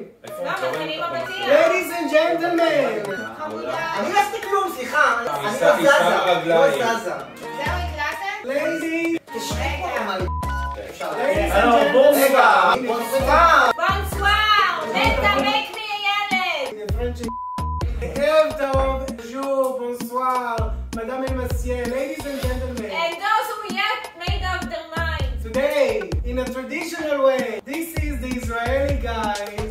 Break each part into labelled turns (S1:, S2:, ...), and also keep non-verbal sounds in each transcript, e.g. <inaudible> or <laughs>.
S1: לא.
S2: Ladies and gentlemen.
S3: אני לא עשיתי כלום, סליחה. אני לא זזה. לא זזה.
S1: זהו, הקלטת?
S2: ladies,
S3: תשמעי פה. רגע.
S1: בונסואר! נטע make me a ילד!
S2: The French- ערב טוב, bonjour, bonsoir, madame et monsieur, ladies and gentlemen.
S1: And those who yet made up their minds.
S2: Today, in a traditional way, this is the Israeli guys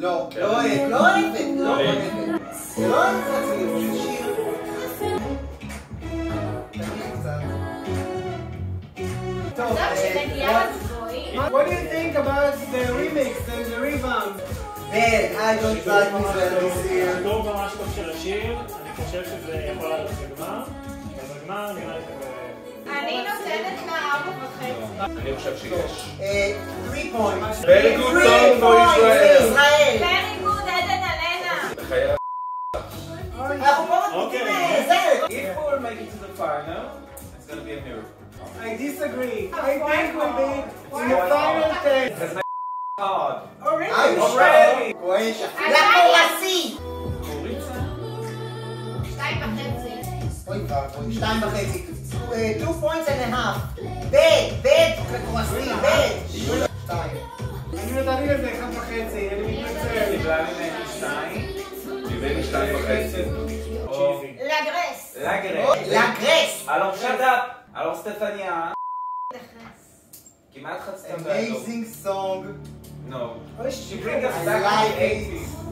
S3: לא, לא אוהב, לא אוהבת, לא אוהבת. זה לא אוהבת, זה שיר. קצת. טוב, אה.
S2: What do you think about the remix and the revamp?
S3: Ben, I don't like Israel this year.
S4: ממש טוב של השיר, אני חושב שזה יכול לעלות לגמר, ובגמר נראה לי.
S1: אני נותנת לה ארבע וחצי.
S5: אני חושב שיש.
S3: אה, three points.
S5: Very good
S3: Three
S5: song for
S3: points
S5: Israel.
S3: לישראל.
S1: Very good, עדן אלנה.
S5: בחיי
S3: אנחנו פה
S4: אוקיי.
S3: מקליטים אה, זה.
S5: If we'll make it to the final, it's gonna be a miracle.
S2: I disagree. I think we'll be in the final ten.
S5: Because my hard.
S3: אה,
S5: Already.
S3: כהן
S1: שתיים וחצי.
S3: אה, two points and a half. ב', ב', לקורסי, ב'. שתיים.
S2: אני נתתי לזה אחד וחצי, אני מתנצל.
S5: קיבלה ממני שתיים, ממני שתיים וחצי. או
S1: לגרס.
S5: לגרס.
S3: לגרס.
S5: אלון שדאפ, אלון סטפניה. כמעט חצי
S3: Amazing song.
S5: No.
S2: אוי,
S5: She bring us
S3: I
S5: back
S3: like
S5: to the
S3: it.
S5: 80s.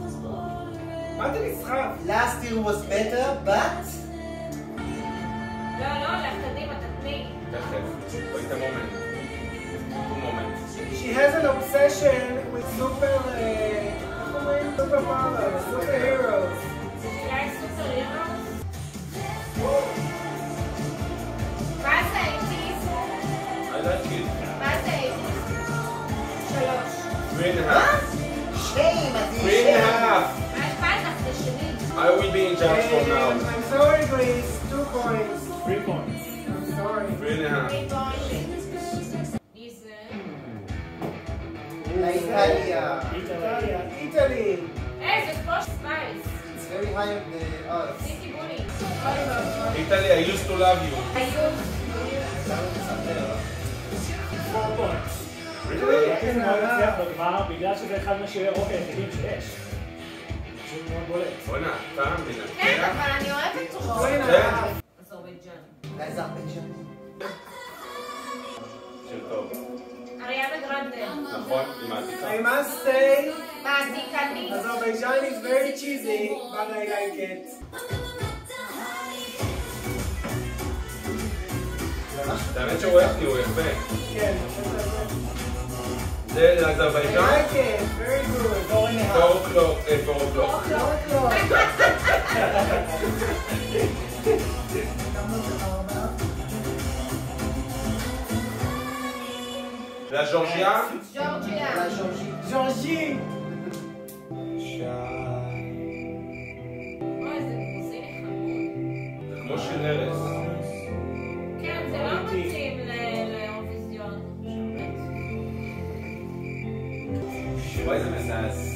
S2: מה אתה נסחף?
S3: Last year was better, but...
S1: No,
S5: no, Wait a moment. Two moments.
S2: She has an obsession with super, eh, uh, super heroes.
S4: אחד מהשירי רוק היחידים שיש. פשוט מאוד בולט.
S5: בוא'נה, אתה מנקה?
S1: כן, אבל אני אוהבת
S2: a
S5: כן.
S2: half.
S1: אזרבייג'אן.
S3: אולי זה שנים.
S5: שיר טוב.
S1: אריאנה גרנדה.
S5: נכון? עם העתיקה.
S2: I must say. Azerbaijan is very cheesy, but I like it.
S5: האמת שהוא יפה.
S2: כן,
S5: זה
S2: I
S5: לאזרבייג'אן?
S2: like it, very good.
S4: Four and a half.
S5: פור אוקלוק, אה, פור אוקלוק.
S2: לא, לא.
S5: והז'ורג'יה?
S1: ג'ורג'יה.
S3: אולי שורשי.
S2: ז'ורג'י.
S1: אוי,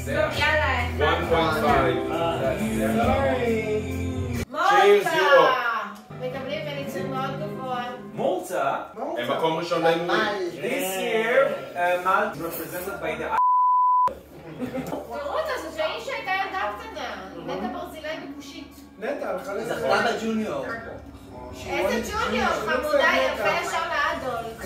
S1: אחד.
S5: 1.5.
S4: אה,
S5: מזעזע.
S2: Sorry.
S5: Europe.
S1: מקבלים בניצול מאוד גבוה.
S5: מורצה?
S3: מורצה.
S5: הם מקום ראשון.
S3: מל.
S5: This year, uh, Malta represented by the
S1: תראו אותה, זאת האיש שהייתה ילדה קטנה. נטע ברזילי בקושית.
S2: נטע, לזה.
S3: זכתה בג'וניור.
S1: איזה ג'וניור, חמודה, יפה ישר לאדולף.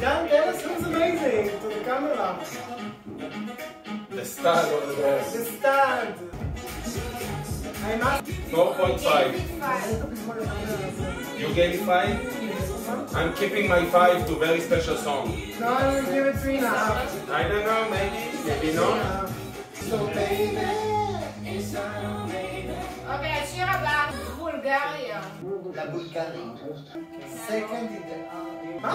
S2: Dan Dennis looks amazing to the camera.
S6: The star over there.
S2: The stand. I must
S6: 4.5. You gave me 5? I'm keeping my 5 to very special song.
S2: No, I will give it three and a half.
S6: I don't know, maybe, maybe not.
S2: So baby.
S1: אוקיי, השיר הבא, בולגריה.
S3: לבולגרים. Second in the...
S2: מה?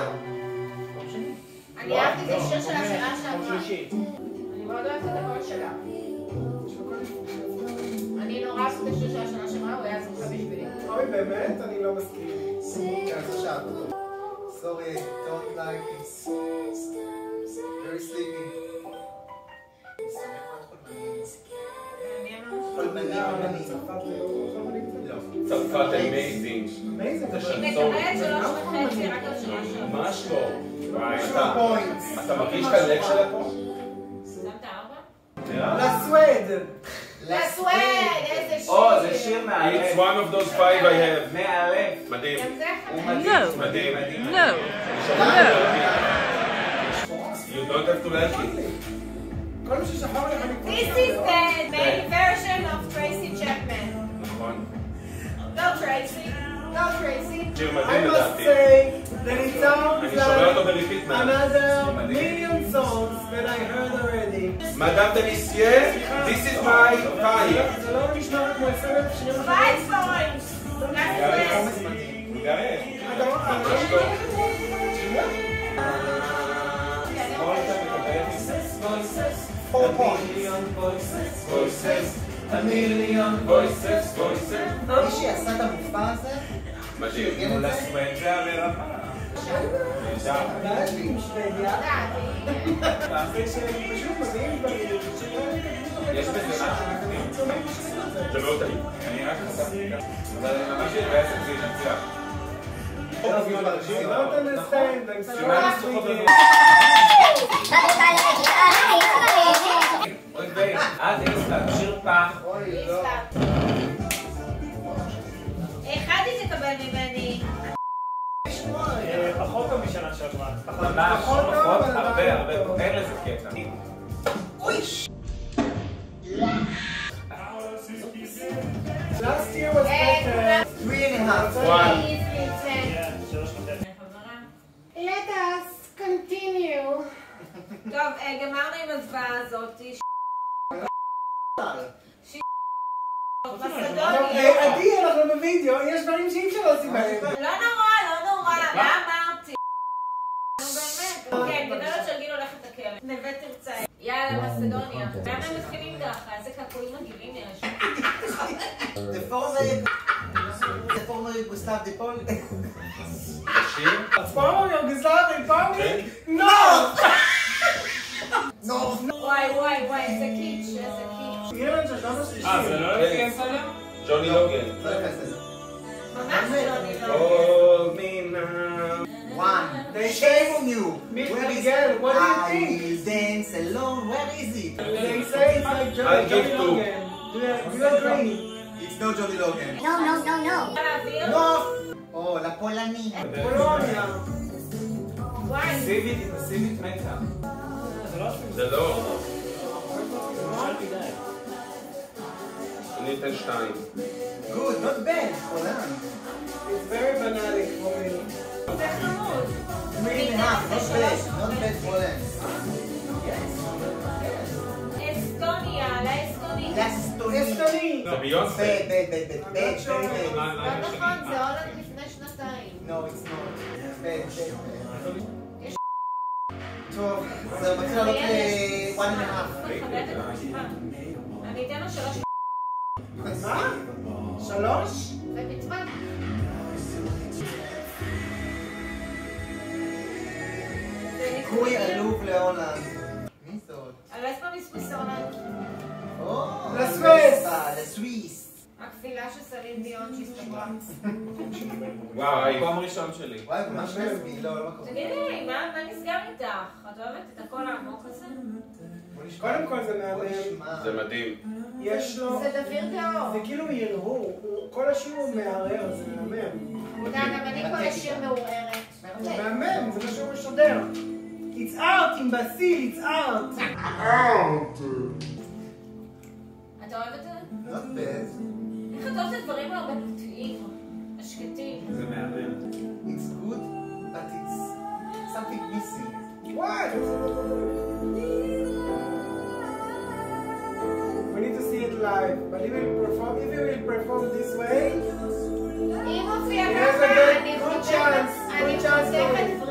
S1: אני אהבתי את השיר של השנה שעברה. אני מאוד אוהבת את הקול שלה. אני נורא אהבתי את השיר של השנה שעברה, הוא היה זוכה בשבילי.
S2: אוי, באמת? אני לא מסכים.
S3: כן, עכשיו. Sorry, don't like it. Very sleepy. חולמני, חולמני. לא.
S6: צרפת amazing.
S2: Amazing.
S6: זה שנסון. ממש לא. אתה- מרגיש את הלב שלה פה?
S1: שמת ארבע?
S6: נראה?
S2: לסווד.
S1: לסווד, איזה שיר.
S5: או, זה שיר
S6: It's
S5: מהלב.
S6: one of those five I have.
S5: מהלב.
S6: מדהים.
S5: הוא. מדהים.
S6: מדהים.
S7: No.
S6: You don't have to like it.
S2: כל מי ששחר לך.
S1: This is the main version of Tracy Chapman.
S6: נכון.
S1: לא Tracy. לא Tracy.
S6: שיר
S2: I
S6: מדהים
S2: must
S6: לדעתי.
S2: say that it sounds
S6: אני שומע אותו
S2: like
S6: בריפיט מאז.
S2: another million songs that I heard already.
S6: מדאם דניסייה, this is my fire.
S2: זה לא נשמע כמו 20 אלף שניות.
S1: Five points. That's it.
S6: בולגריה.
S2: אתה לא-
S6: ממש לא.
S3: Four points.
S6: voices, a million voices, voices.
S3: מי שעשה את המופע הזה,
S2: שלא
S5: יש בזה משהו.
S6: זה מאוד טעים.
S5: אני רק חשבתי ככה. אבל מתבאס אם זה ינצח.
S2: I don't understand, I'm
S5: אוי,
S1: תקבל ממני.
S4: אה, פחות טוב משנה שעברה.
S5: ממש,
S2: פחות
S5: הרבה? הרבה. אין לזה קטע.
S2: Last year was better.
S3: Three and a half.
S4: וחצי.
S1: Let us continue. <laughs> טוב, אה, גמרנו עם הזוועה הזאת. מסדוניה.
S2: אוקיי, עדי, אנחנו בווידאו, יש דברים שאי אפשר לשים בהם.
S1: לא נורא, לא נורא, מה אמרתי? נו באמת. כן, גברת של גיל הולכת לכלא. נווה תרצה. יאללה, מסדוניה. למה הם מתחילים ככה? איזה קעקועים מגעילים יש.
S3: Former Gustav de Paul.
S6: שיר?
S2: פאור יוגוסלב ריפובליק? נו!
S3: נו.
S1: וואי, וואי, וואי, איזה קיץ', איזה קיץ'.
S2: ילד של שנות
S5: אה, זה
S2: ה-שישים.
S5: לא לפי הסדר?
S6: ג'וני לוגן.
S3: לא נכנס לזה.
S1: ממש לא, אני לא.
S6: Hold me now.
S3: One.
S2: They
S3: Shame on you.
S2: Mi-
S3: Where is
S2: Miguel, what do you
S3: I
S2: think?
S3: will dance alone. Where is it?
S2: They say it's like
S6: I'll
S2: Johnny
S6: give two.
S2: Logan. Do you do you agree?
S3: It's no Johnny Logan.
S7: No, no, no, no.
S1: להעביר?
S3: No. Oh, la פולנית.
S2: פולוניה.
S1: וואי,
S5: פסיבית, היא פסיבית מתה.
S4: זה לא עשוי.
S6: אני אתן שתיים.
S3: Good, not bad. פולן.
S2: It's very banalic for me.
S1: זה חמוד.
S3: Three and a half. Not bad. Not bad פולן.
S1: אסטוניה.
S3: לאסטוני.
S6: זה ביונסה.
S1: לא נכון, זה הולנד לפני שנתיים.
S3: No, it's not. bad, bad, bad. טוב, אני מתחיל לעלות ל-one and a half.
S1: אני אתן לו שלוש
S2: מה? שלוש?
S1: זה
S3: קוי
S1: ניקוי.
S3: עלוב להולנד. מי זאת?
S1: הלספה מסוויסרלנד.
S3: או,
S2: לסוויס.
S3: לסוויס.
S1: הכבילה של סלין דיון שהסתברה.
S6: וואי.
S5: מקום ראשון שלי.
S3: וואי, ממש לסבי, לא, לא מקום.
S1: תגידי, מה מה נסגר איתך? את אוהבת את הקול העמוק הזה?
S2: קודם כל זה מהמם.
S6: זה מדהים.
S2: יש לו...
S1: זה דביר טהור.
S2: זה כאילו הרהור, כל השיר הוא מהרהר, זה מהמם.
S1: גם אני כל השיר מעורערת.
S2: זה מהמם, זה מה שהוא משדר. It's art, עם בסיל, it's art.
S1: אתה אוהב את זה?
S3: Not bad.
S1: איך אתה אוהב את הדברים האומנותיים, השקטים?
S6: זה מהמם.
S3: It's good, but it's something missing.
S2: What? Need to see it live, but if we perform, if we will perform this way,
S1: אם מופיע
S2: Yes, I
S1: ככה,
S2: get
S1: אני
S2: good
S1: חותכת-
S2: chance,
S1: אני
S2: good chance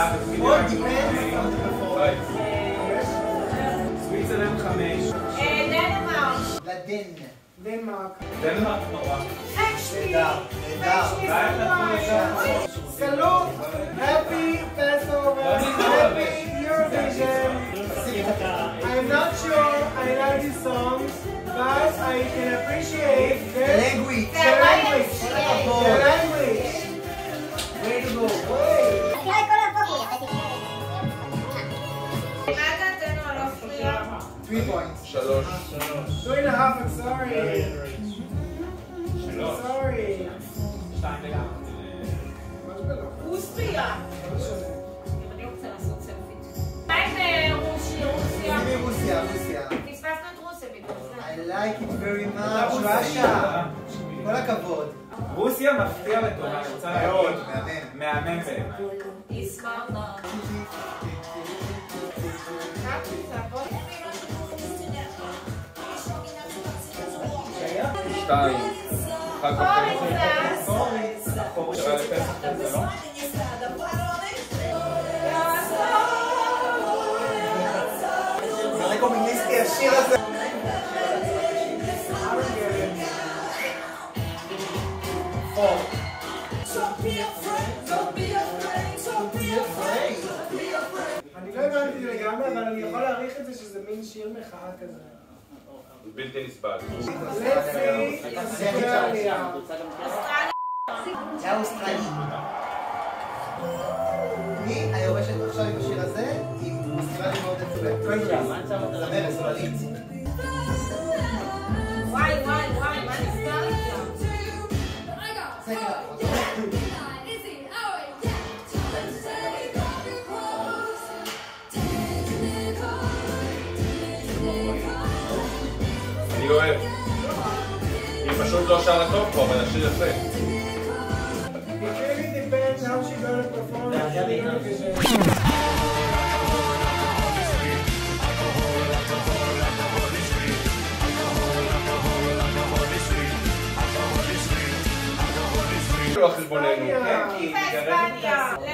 S3: All depends on the performance.
S6: סוויצרלנד חמש.
S1: אה, דנמרק.
S3: לדן.
S2: דנמרק.
S6: דנמרק נורא.
S3: נהדר, נהדר.
S2: סלוט, happy Passover, happy Eurovision. I'm not sure I like this song, but I can appreciate the,
S3: Language.
S2: the language. The
S3: הכבוד.
S2: language.
S3: 3 points.
S6: שלוש.
S2: Two and a half, I'm sorry.
S6: שלוש.
S2: Sorry.
S6: שתיים לגמרי.
S1: רוסיה. רוסיה? רוסיה?
S3: רוסיה.
S1: רוסיה
S3: like it very much, רש"א. כל הכבוד.
S6: רוסיה מפתיע לטובה, אני רוצה להגיד.
S3: מהמם.
S6: מהמם באמת. שתיים. חג
S1: קורנזס.
S6: בחור שרה לפסח כזה, לא?
S3: קומוניסטי השיר הזה.
S2: אני לא הבנתי לגמרי, אבל אני יכול להעריך את זה שזה מין שיר מחאה כזה.
S6: בלתי נסבל.
S3: זה. מי היורשת עכשיו עם השיר הזה? עם אוסטרלי מאוד מצולמת. זמרת ספרדית.
S6: שרה טוב פה, אבל השיר יפה. לא על חשבוננו.
S2: אספניה.
S6: כן.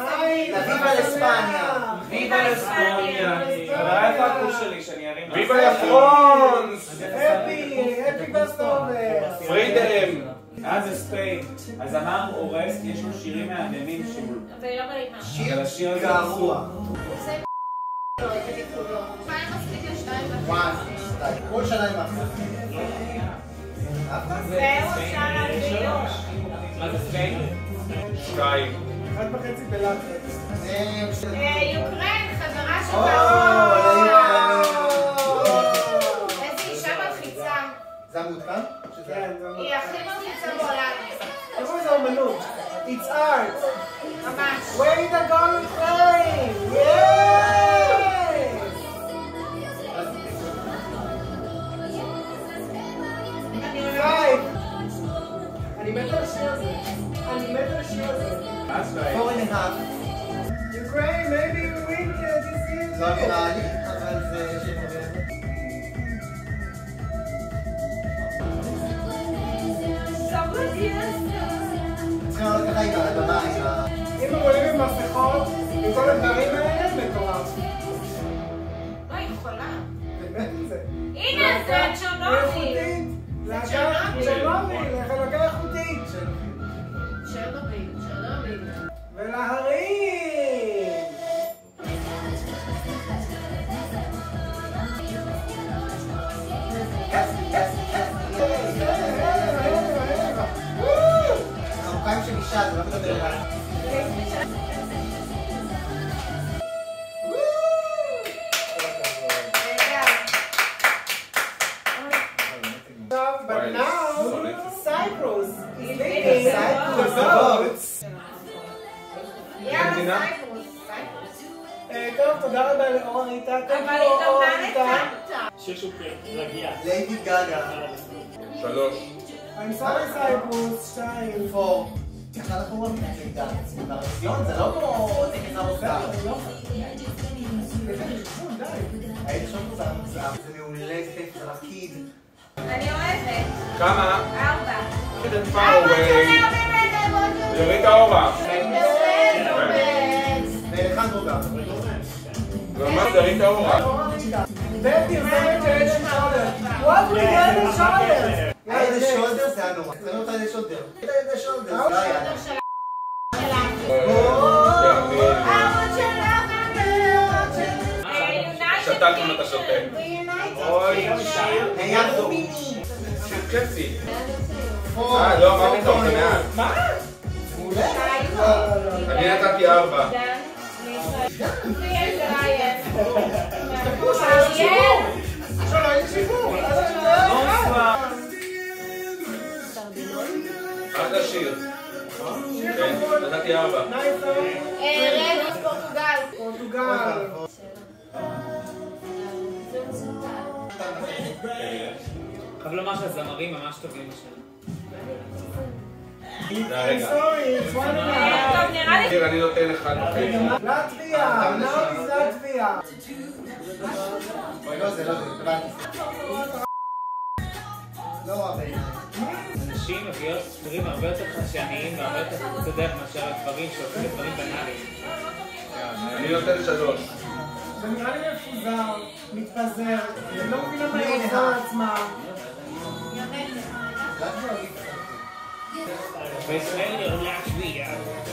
S1: לחיים.
S3: ויבה לאספניה.
S6: ויבה אסטוניה.
S5: חברה איפה הקול שלי שאני ארים?
S6: ויבה לה פרידם!
S5: זה ספיין. אז אמר אורסט, יש לו שירים מהממים שהוא...
S1: לא.
S5: אבל השיר הזה
S3: גרוע. שתיים. כל שנה עם אחת.
S1: זהו, אפשר להביא לו.
S5: מה זה ספיין?
S6: שתיים.
S2: אחד וחצי בלחץ.
S1: אה, יוקרן, חברה של
S3: או,
S1: באו.
S3: ליוקרן.
S1: איזה אישה מלחיצה.
S3: זה המעודכן? שזה-
S2: כן, זה
S1: היא הכי מלחיצה בעולם.
S2: תראו איזה אומנות. It's art.
S1: ממש.
S2: Way to go Ukraine! Yay!
S1: אני אוהבת.
S2: Five. אני מת על השיר הזה. אני מת על השיר הזה.
S5: מה ספיין?
S3: Four and a half.
S2: Ukraine, maybe we win uh, this year.
S3: לא נראה לי, אבל זה עם הבמה,
S2: אם הם עולים עם מסכות, עם כל הדברים האלה, זה מטורף.
S1: לא, היא חולה.
S2: באמת זה.
S1: הנה, זה צ'רנוביל.
S2: זה צ'רנוביל. צ'רנוביל, לחלקה ולהרים. תודה רבה לאור ריטה.
S1: אבל היא גם נתנה.
S4: שיר שהוא רגיע.
S3: ליידי גאגה.
S6: שלוש.
S2: I'm sorry סייפרוס, שתיים.
S3: פור. איך אנחנו רואים את זה? בארכיון זה לא כמו טקס המוסר. הייתי שם זה זה מעולה, זה טקס רקיד.
S1: אני אוהבת.
S6: כמה?
S1: ארבע. ארבע באמת, בוא
S6: ירית האורה.
S3: ואלחנדרו גם.
S6: ממש האורה.
S2: ופרסומת של אדן שולדר. What we got in shoulders?
S3: היידה שולדר זה היה נורא. זה לא היידה שולדר. היידה שולדר. זה לא היה.
S1: ארבע שלה
S6: שתק אם אתה שותה. אוי,
S3: היה דומיני.
S6: שיר קלאסי.
S3: פור.
S6: אה, לא, אמרתי טוב, זה מעט.
S2: מה?
S3: מעולה.
S6: אני נתתי ארבע.
S2: עכשיו לא הייתי שיפור. אז אני לא יודע.
S6: אחלה שיר. כן, נתתי ארבע.
S2: נייס
S1: פורטוגל.
S2: פורטוגל.
S8: חייב לומר שהזמרים ממש טובים השנה.
S6: שיר, אני נותן אחד וחצי.
S2: לטביה, now is לטביה.
S3: לא רע בעיניי.
S8: נשים מביאות שירים הרבה יותר חדשניים והרבה יותר דרך מאשר הגברים שעושים את דברים בנאליים.
S6: אני נותן שלוש.
S2: זה נראה לי מפוזר, מתפזר, אני לא מבינה מה היא עושה לעצמה.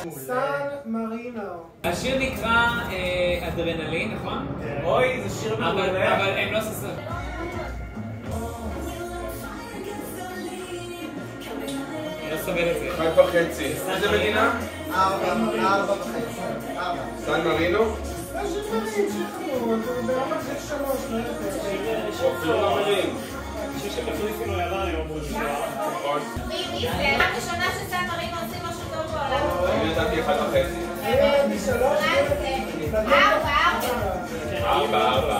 S2: סן מרינו.
S8: השיר נקרא אה, אדרנלין, נכון?
S4: אוי, זה שיר
S8: אבל
S4: מעולה.
S8: אבל הם לא ססו. סובל את זה.
S6: אחד וחצי. איזה מדינה?
S3: ארבע, ארבע וחצי. ארבע.
S6: סן מרינו?
S1: בעולם.
S6: אני נתתי אחד וחצי.
S1: ארבע, ארבע.
S6: ארבע, ארבע.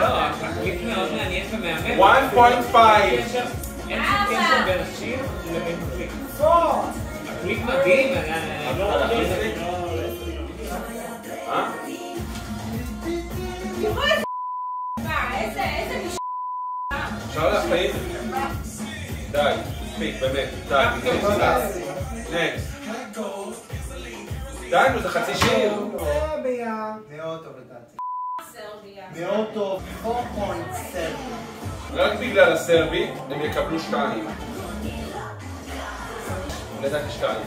S8: לא, הקליפ מאוד מעניין ומהמם.
S6: 1.5.
S8: אין קשר- בין השיר לבין הקליפ.
S2: פור.
S8: הקליפ מדהים, לא?
S6: אה? אפשר להחליט? די, מספיק, באמת. די, נקסט. די, נו, זה חצי שיר.
S2: סרביה.
S3: מאוד טוב לדעתי.
S1: סרביה.
S3: מאוד טוב. 4.7.
S6: רק בגלל הסרבי הם יקבלו שתיים. נתתי שתיים.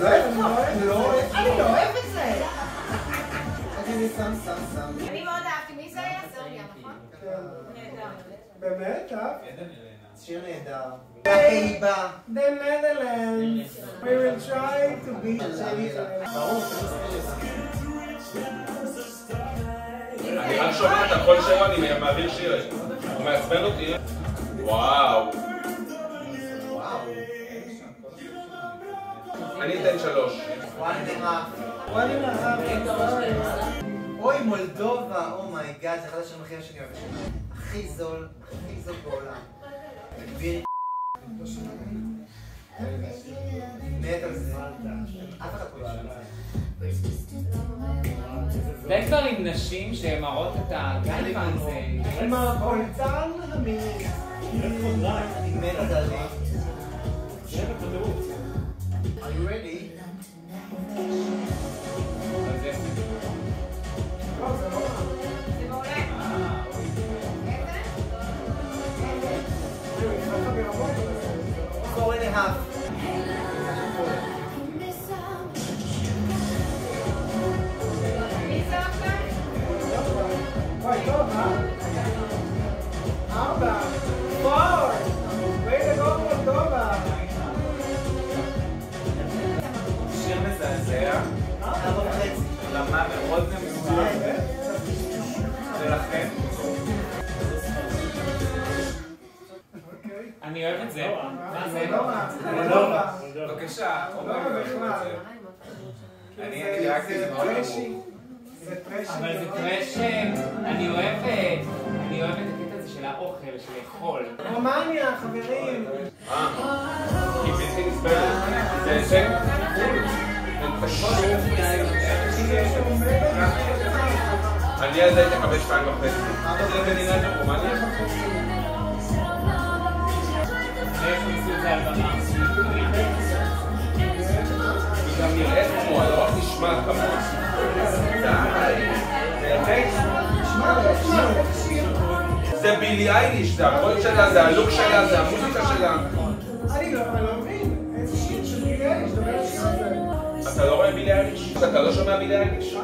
S3: לא אני לא אוהב, לא את זה. אני
S1: מאוד אהבתי. מי זה היה? סרביה, נכון? נהדר.
S2: באמת, אה?
S3: שיר נהדר.
S2: The Netherlands. We will try to
S3: ברור,
S6: אני רק שומע את הקול שלו, אני מעביר שיר. הוא מעצבן אותי. וואו. אני אתן שלוש.
S3: אוי, מולדובה, oh my god, זה אחד השירים הכי שאני אוהב. הכי זול, הכי זול בעולם. תגביר. מת על זה. אף אחד לא זה.
S8: זה כבר עם נשים שמראות את הגלפן, זה...
S2: עם.
S4: שבע בטירוף.
S3: Are you ready?
S6: מקבל שתיים וחצי. זה רומניה?
S8: על במה?
S6: היא גם נראית כמוה, לא רק נשמע כמוה. זה בילי אייליש, זה הקול שלה, זה הלוק שלה, זה המוזיקה שלה.
S2: אני לא מבין. איזה שיר של בילי אייליש.
S6: אתה לא רואה בילי אייליש? אתה לא שומע בילי אייליש?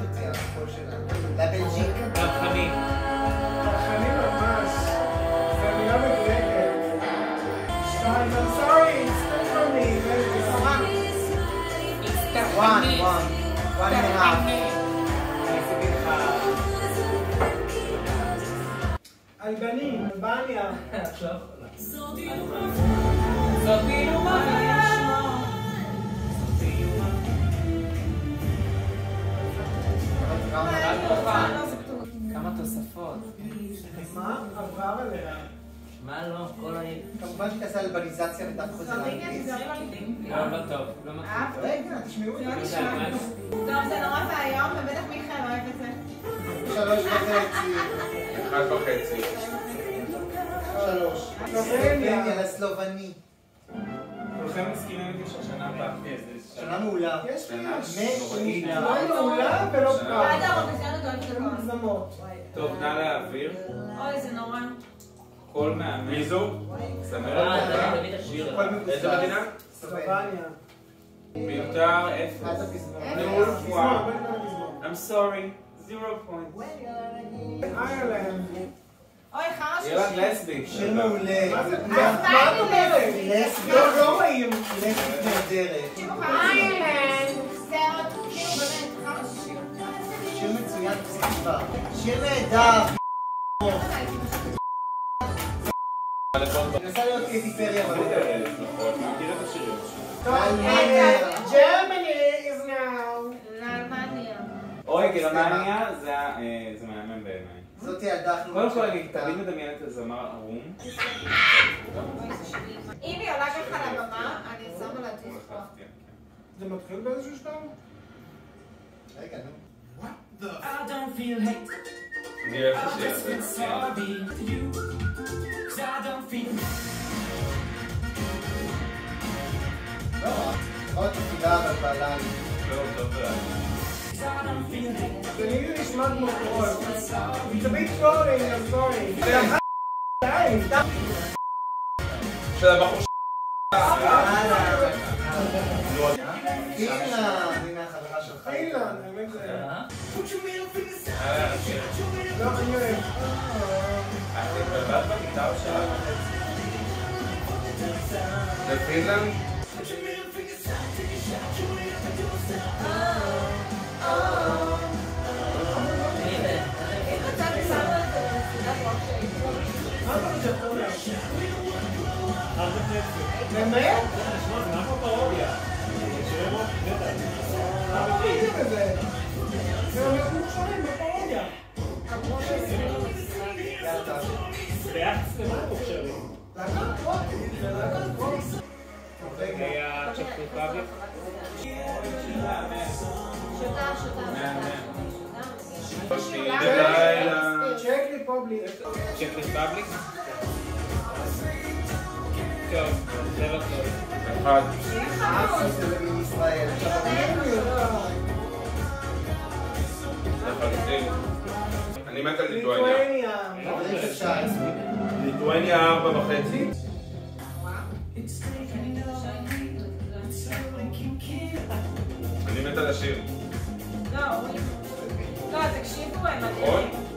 S3: אותי על הקול שלה. לבלג'יקה.
S8: צרכנים.
S2: צרכנים ממש. זה מילה מדויקת. שתיים, I'm sorry, it's still for me.
S3: One, one. One and a half.
S2: אלבנים, אלבניה.
S8: זאת
S3: כמובן שתעשה אלבניזציה ותהפוך את זה לאנגלית.
S8: לא, לא טוב. לא מתאים.
S3: רגע, תשמעו את זה.
S1: טוב, זה נורא ואיום, ובטח מיכאל אוהב את זה.
S3: שלוש וחצי.
S6: אחד וחצי.
S3: שלוש.
S2: סלובניה.
S3: לסלובני.
S8: כולכם מסכימים איתי שהשנה איזה...
S3: שנה מעולה.
S2: יש
S8: שנה
S2: לי. לא מעולה ולא
S6: שנה.
S2: מוגזמות.
S8: טוב, נא להעביר.
S1: אוי, זה נורא.
S8: כל מאמן.
S6: מי זו? איזה מדינה?
S2: סלובניה.
S8: מיותר אפס. I'm sorry. זירו פוינט.
S2: איירלנד.
S1: אוי, חרא
S8: ילד
S1: שישי.
S8: לסבי.
S3: שיר מעולה.
S2: מה את אומרת?
S3: לסבית.
S2: לא, לא רואים.
S3: לסבית נהדרת.
S1: כאילו.
S3: שיר מצוין, שיר נהדר. מנסה להיות קטי פרי אבל...
S2: טוב,
S3: אלמניה.
S2: Germany is now.
S1: לאלמניה.
S8: אוי, גרמניה זה מהמם בעיניי.
S3: זאת חנוכה.
S8: קודם כל אני תמיד מדמיינת את הזמר ערום.
S1: אם היא עולה ככה לבמה, אני שמה לה דיסקו.
S2: זה מתחיל באיזשהו שלב?
S3: רגע, נו.
S6: אני אוהב את השיר הזה.
S3: לא, עוד אבל בעלה.
S6: לא, טוב רע.
S2: זה זה נשמע כמו קרול. It's a bit trolling, I'm sorry. זה ה- די, די.
S6: של הבחור ש...
S3: פינלנד, הנה החברה שלך.
S6: אה,
S2: לא,
S4: וחצי.
S2: באמת?
S4: שמע, זה נראה כמו פרודיה. שירי רוק, בטח.
S2: למה ראיתם את זה? זה הולך מוכשרים בפרודיה.
S4: ביחס למה הם מוכשרים?
S2: להקת רוק, זה
S8: צ'ק ריפבליק. טוב, זה לא טוב.
S6: אחד. אני מת על ליטואניה.
S2: ליטואניה.
S6: ארבע וחצי. אני מת על השיר.
S1: לא. לא, תקשיבו, הם
S6: נכון?
S1: מדהימים.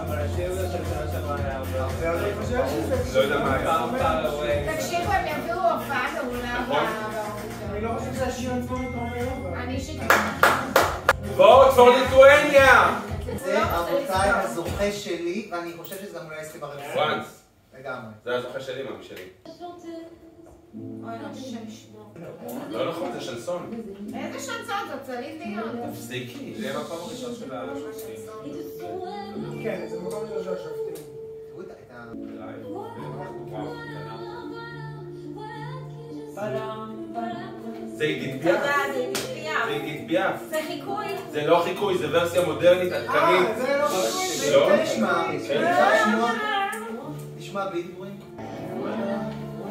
S8: אבל השיר הזה של שנה שעברה היה הרבה
S2: אני
S8: יותר
S2: חושב שזה...
S6: לא יודע מה היה.
S1: תקשיבו, הם יביאו הופעה מעולה
S6: נכון.
S2: אני לא חושב שהשיר עצמו מתרומם.
S1: אני אישית...
S6: vote for ליטואניה!
S3: זה רבותיי הזוכה שלי, ואני חושב שזה גם אולי אצלי ברפואה.
S6: פרנס.
S3: לגמרי.
S6: זה הזוכה שלי, מאמי שלי.
S1: לא.
S6: לא נכון, זה שנסון.
S1: איזה שנסון זאת? צליל דיון.
S6: תפסיקי.
S5: זה יהיה המקום הראשון של השופטים.
S2: כן, זה מקום של השופטים.
S6: זה עידית ביאף. עידית ביאף.
S1: זה חיקוי.
S6: זה לא חיקוי, זה ורסיה מודרנית עדכנית.
S2: אה, זה לא.
S3: זה
S6: לא?
S3: נשמע. נשמע בלי דיבורים?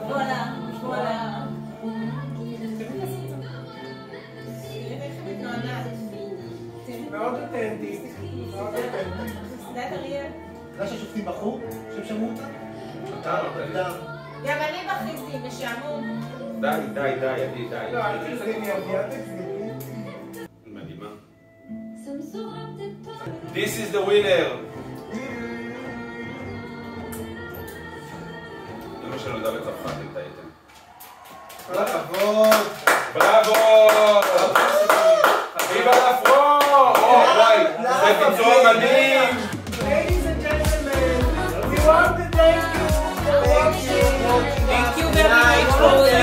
S1: וואלה, וואלה.
S2: מאוד אותנטי. מאוד אותנטי.
S3: אתה יודע שהשופטים בחרו? שהם שמעו אותה?
S6: אתה.
S3: אדם.
S1: גם אני בכיתי בשעמום.
S6: די, די, די, עדי, די.
S2: לא, אל תגזימי, אבי, אל תגזימי.
S6: This is the winner. למי שלא יודע בצרפתית
S3: הייתם. בראבו!
S6: בראבו!
S5: חביב
S6: על אפרו! וואי, זה פיצור מדהים!
S2: Ladies and gentlemen, we want to thank you. Thank you.
S1: Thank you
S3: very much for